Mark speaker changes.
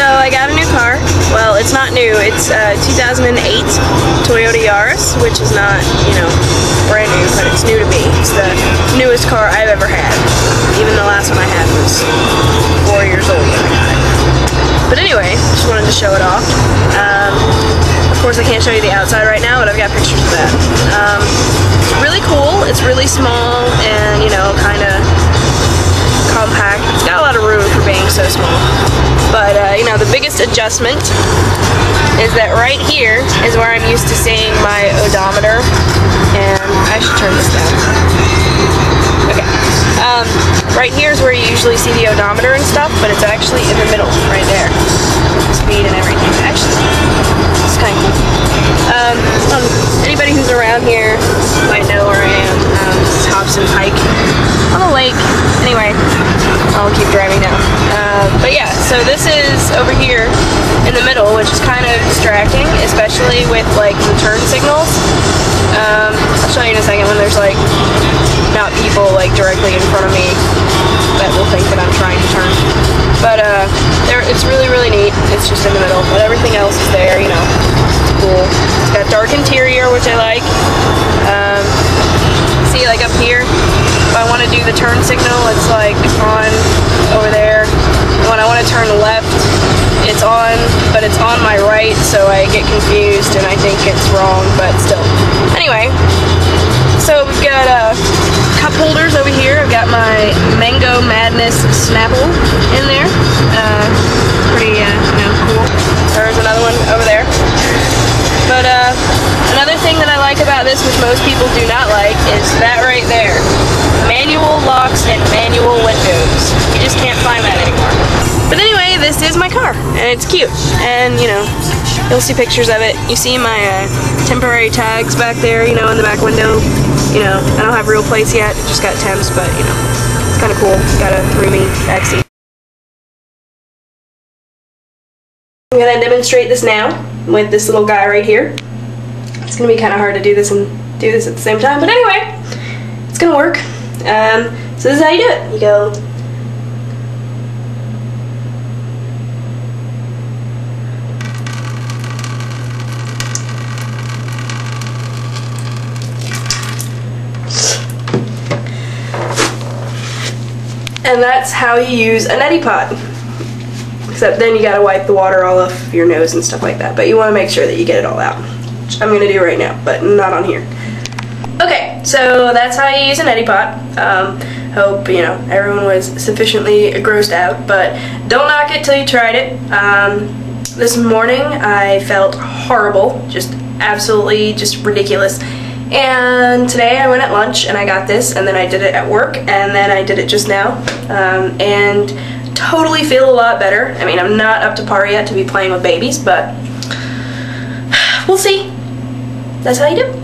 Speaker 1: So I got a new car. Well, it's not new. It's a 2008 Toyota Yaris, which is not, you know, brand new, but it's new to me. It's the newest car I've ever had. Even the last one I had was four years old. But anyway, just wanted to show it off. Um, of course, I can't show you the outside right now, but I've got pictures of that. Um, it's really cool. It's really small and, you know, kind of compact. It's got a lot of room for being so small. Biggest adjustment is that right here is where I'm used to seeing my odometer. And I should turn this down. Okay. Um, right here is where you usually see the odometer and stuff, but it's actually in the middle, right there. Speed and everything. Actually, it's kind of cool. Um, um, anybody who's around here might know where I am. Um, Hobson Pike on the lake. Anyway, I'll keep driving now. Um, but yeah, so this is over here in the middle, which is kind of distracting, especially with like the turn signals. Um, I'll show you in a second when there's like not people like directly in front of me that will think that I'm trying to turn. But uh, there, it's really really neat. It's just in the middle, but everything else is there. You know, it's cool. It's got dark interior, which I like. Um, see, like up here, if I want to do the turn signal, it's like on over there. When I want to turn left, it's on, but it's on my right, so I get confused and I think it's wrong, but still. Anyway, so we've got uh, cup holders over here. I've got my Mango Madness Snapple in there. Uh, pretty, uh, you know, cool. There's another one over there. But uh, another thing that I like about this, which most people do not like, is that right there. Manual locks and manual windows. You just can't find that anymore. This is my car, and it's cute. And, you know, you'll see pictures of it. You see my uh, temporary tags back there, you know, in the back window. You know, I don't have real plates yet, just got temps, but, you know, it's kind of cool. Got a roomy backseat. I'm gonna demonstrate this now with this little guy right here. It's gonna be kind of hard to do this and do this at the same time, but anyway, it's gonna work. Um, so this is how you do it. You go And that's how you use a neti pot. Except then you gotta wipe the water all off your nose and stuff like that. But you wanna make sure that you get it all out. Which I'm gonna do right now, but not on here. Okay, so that's how you use a neti pot. Um, hope, you know, everyone was sufficiently grossed out, but don't knock it till you tried it. Um, this morning I felt horrible, just absolutely just ridiculous. And today I went at lunch and I got this, and then I did it at work, and then I did it just now, um, and totally feel a lot better. I mean, I'm not up to par yet to be playing with babies, but we'll see. That's how you do.